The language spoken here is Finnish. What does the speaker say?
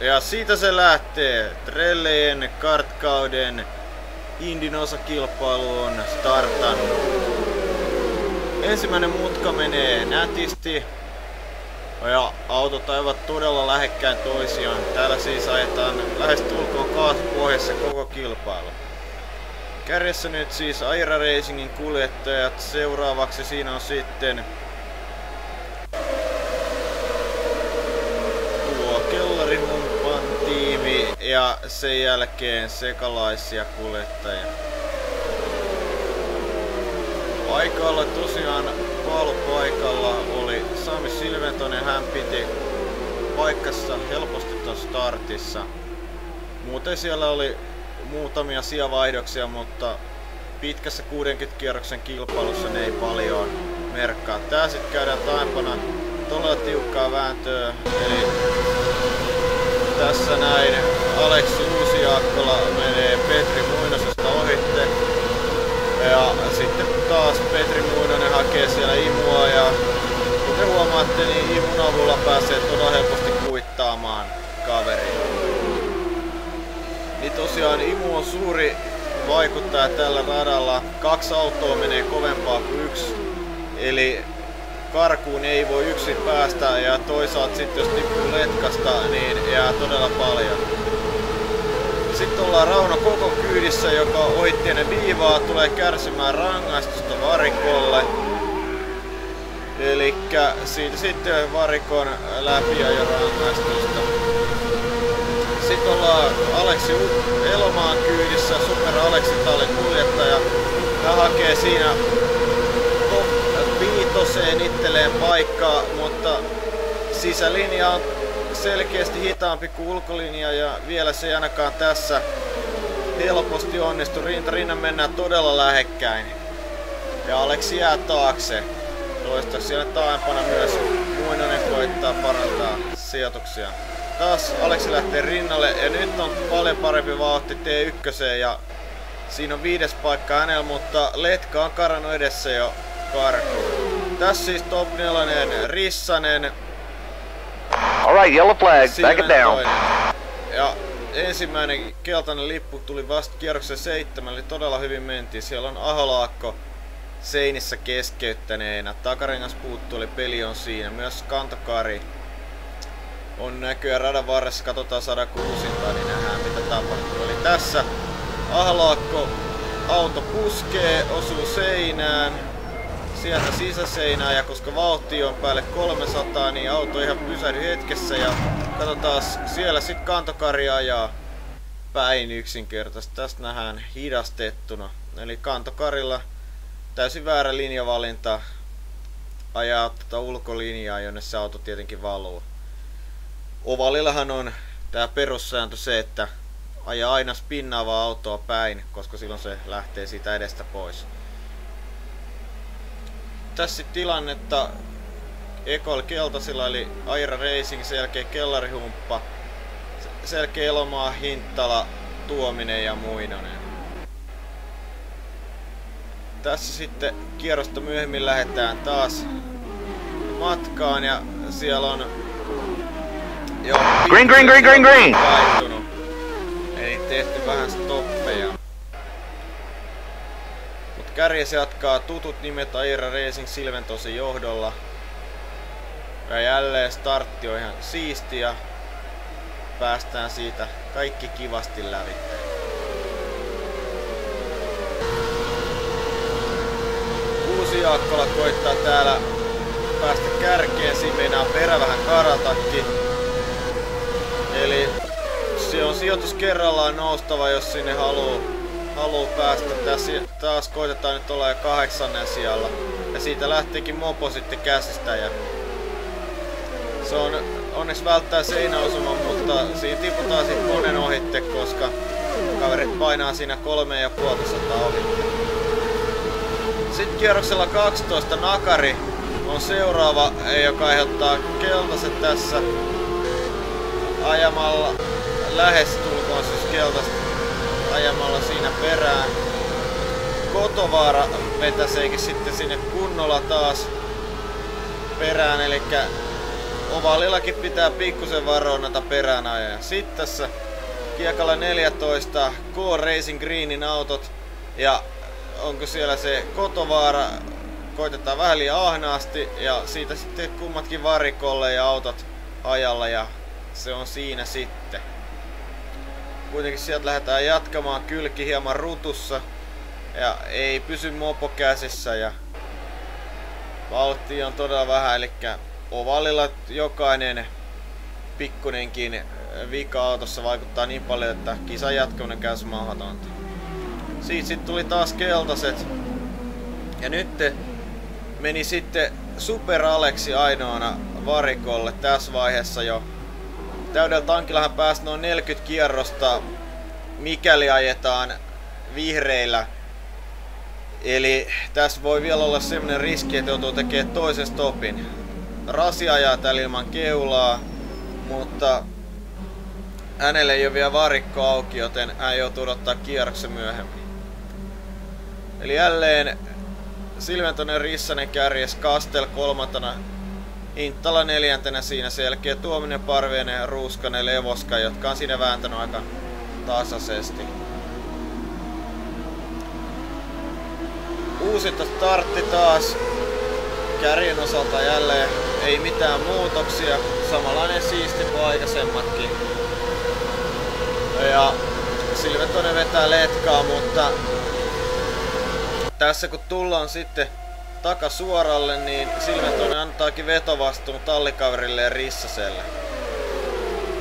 Ja siitä se lähtee. Trelleen kartkauden Indin osakilpailu on startannut. Ensimmäinen mutka menee nätisti. Ja autot ajavat todella lähekkäin toisiaan. Täällä siis ajetaan lähes tulkoon kaasupohjassa koko kilpailu. Kärjessä nyt siis Aira Racingin kuljettajat. Seuraavaksi siinä on sitten ja sen jälkeen sekalaisia kuljettajia. Paikalla tosiaan paalupaikalla oli Sami Silventonen, hän piti paikkassa helposti tuossa startissa. Muuten siellä oli muutamia sijavaihdoksia, mutta pitkässä 60 kierroksen kilpailussa ne ei paljon merkkaa. Tää sit käydään taempana todella tiukkaa vääntöä, eli tässä näin Aleksi Uusiakkola menee Petri Muinosesta ohitte. Ja sitten taas Petri Muinonen hakee siellä imua ja kuten huomaatte, niin imun avulla pääsee todella helposti kuittaamaan kaveria. Niin tosiaan Imu on suuri vaikuttaja tällä radalla. Kaksi autoa menee kovempaa kuin yksi. Eli karkuun ei voi yksin päästä ja toisaalta sitten jos tippuu letkasta, niin jää todella paljon. Sitten ollaan Rauno koko kyydissä, joka ohitti ennen viivaa, tulee kärsimään rangaistusta varikolle. Eli siitä sitten varikon läpi ja rangaistusta. Sitten ollaan Aleksi Elomaan kyydissä, Super Aleksi Tallin kuljettaja. Hän hakee siinä viitoseen itselleen paikkaa, mutta sisälinja on selkeästi hitaampi kuin ulkolinja ja vielä se ei ainakaan tässä helposti onnistu. Rinta rinnan mennään todella lähekkäin. Ja Aleksi jää taakse. Toistaiseksi siellä taaempana myös Muinonen koittaa parantaa sijoituksia. Taas Aleksi lähtee rinnalle ja nyt on paljon parempi vauhti T1 ja siinä on viides paikka hänellä, mutta Letka on karannut edessä jo karkuun. Tässä siis top 4 Rissanen. Alright, yellow flag, back it down. Ja ensimmäinen keltainen lippu tuli vasta kierroksen seitsemän, eli todella hyvin mentiin. Siellä on Aholaakko seinissä keskeyttäneenä. Takarengas puuttuu, eli peli on siinä. Myös Kantokari on näköjään radan varressa. Katsotaan saada kuusintaa, niin nähdään mitä tapahtuu. Eli tässä Ahlaakko auto puskee, osuu seinään. Sieltä sisäseinään ja koska vauhti on päälle 300, niin auto ihan pysähdy hetkessä ja katsotaan siellä sit kantokari ajaa päin yksinkertaisesti. Tästä nähdään hidastettuna. Eli kantokarilla täysin väärä linjavalinta ajaa tätä ulkolinjaa, jonne se auto tietenkin valuu. Ovalillahan on tämä perussääntö se, että ajaa aina spinnaavaa autoa päin, koska silloin se lähtee siitä edestä pois. Tässä tilannetta Ekol Keltasilla eli Aira Racing, selkeä kellarihumppa, selkeä Elomaa, Hinttala, Tuominen ja Muinonen. Tässä sitten kierrosta myöhemmin lähdetään taas matkaan ja siellä on jo Green, green, green, green, green! Eli tehty vähän stoppeja. Kärjes jatkaa tutut nimet Aira Racing Silventosin johdolla. Ja jälleen startti on ihan siisti ja päästään siitä kaikki kivasti lävitse. Uusi Jaakkola koittaa täällä päästä kärkeen, siinä meinaa perä vähän karatakin. Eli se on sijoitus kerrallaan noustava, jos sinne haluu, haluu päästä. Tässä taas koitetaan nyt olla jo kahdeksannen sijalla. Ja siitä lähteekin mopo sitten käsistä. Ja se on onneksi välttää seinäosuman, mutta siinä tiputaan sitten monen ohitte, koska kaverit painaa siinä kolme ja puolta sataa ohitte. Sitten kierroksella 12 Nakari on seuraava, joka aiheuttaa keltaiset tässä ajamalla lähes tulkoon siis keltaista ajamalla siinä perään. Kotovaara vetäseekin sitten sinne kunnolla taas perään, eli Ovalillakin pitää pikkusen varoa näitä perään ajaa. Sitten tässä kiekalla 14 K Racing Greenin autot ja onko siellä se kotovaara koitetaan vähän liian ahnaasti ja siitä sitten kummatkin varikolle ja autot ajalla ja se on siinä sitten. Kuitenkin sieltä lähdetään jatkamaan kylki hieman rutussa ja ei pysy mopo käsissä ja vauhtia on todella vähän, eli ovalilla jokainen pikkunenkin vika autossa vaikuttaa niin paljon, että kisan jatkaminen käy mahdotonta. Siitä sitten tuli taas keltaiset. Ja nyt meni sitten Super Alexi ainoana varikolle tässä vaiheessa jo. Täydellä tankillahan pääsi noin 40 kierrosta, mikäli ajetaan vihreillä. Eli tässä voi vielä olla sellainen riski, että joutuu tekemään toisen stopin. Rasi ajaa täällä ilman keulaa, mutta hänelle ei ole vielä varikko auki, joten hän joutuu odottaa kierroksen myöhemmin. Eli jälleen Silventonen Rissanen kärjes, Kastel kolmantena, Inttala neljäntenä siinä selkeä Tuominen, Parvienen, Ruuskanen, Levoska, jotka on siinä vääntänyt aika tasaisesti. Uusinta startti taas. Kärjen osalta jälleen ei mitään muutoksia. Samanlainen siisti kuin aikaisemmatkin. Ja Silventonen vetää letkaa, mutta tässä kun tullaan sitten takasuoralle, niin Silventonen antaakin vetovastuun tallikaverille ja Rissaselle.